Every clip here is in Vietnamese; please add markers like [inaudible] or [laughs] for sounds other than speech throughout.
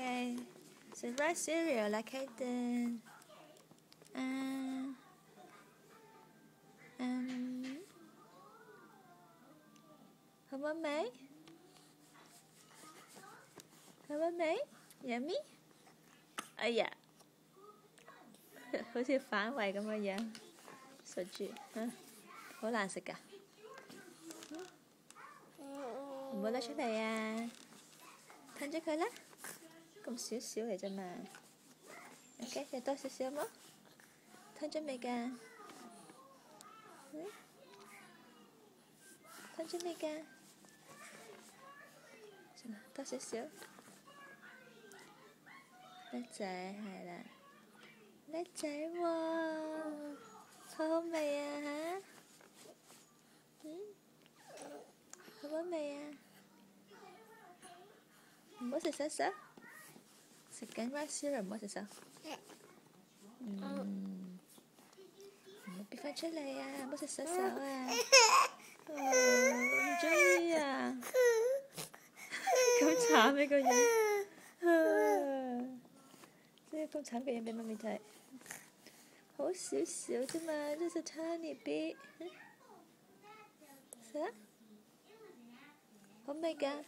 Okay, so write cereal like I did. Uh, um, không có mấy, không có mấy, yummy. À dạ, Hơi thì phản vậy cơ mà dạ, sợ chị, hả? Có làm gì cả? Bữa đó sẽ đây à, thanh chắc hơi lắm. 咁少少嚟啫嘛。OK，有多少少冇？吞咗未㗎？嗯，吞咗未㗎？多少少，叻仔系啦。叻仔喎，好好味啊嚇！嗯，好好味啊！唔好食手手，sekarang serum buat sesa. Hmm. Tapi fajar lah ya, buat sesa sawa. Oh, à? [laughs] [laughs] Không Kamu chán cái gì? Thế con chán cái em bên mình thấy. Hổ xíu xíu chứ mà, just a tiny bit. Sao? Oh my god.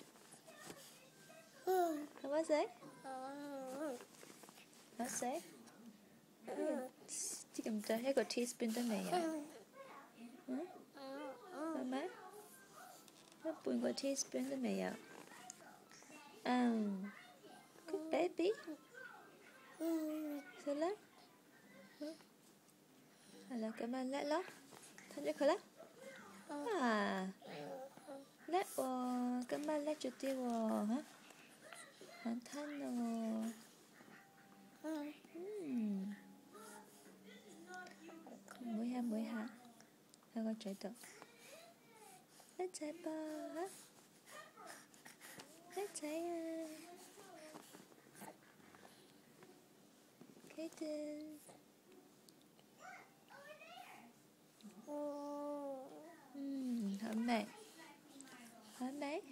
How was it? 하세? 지금 저 해고 티스푼 때문에요. 응? 엄마? 나 본거 티스푼 때문에요. 음, good baby. Sao lắm? Hello, cảm ơn lẽ lắm. Thân cho khởi lắm. À, lẽ ồ, cảm ơn lẽ chủ tiêu ồ, hả? Hoàn thân ồ. 嗯，每下每下喺個嘴度，叻仔噃嚇，叻仔啊，Kaden。嗯，好美，好美，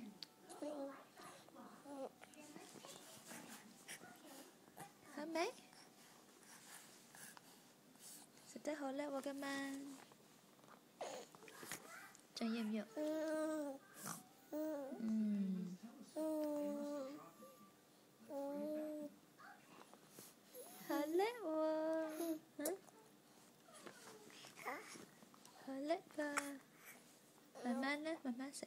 妹妹得好叻喔今晚仲有唔有嗯嗯嗯嗯好叻喔嗯好叻吧慢慢来慢慢食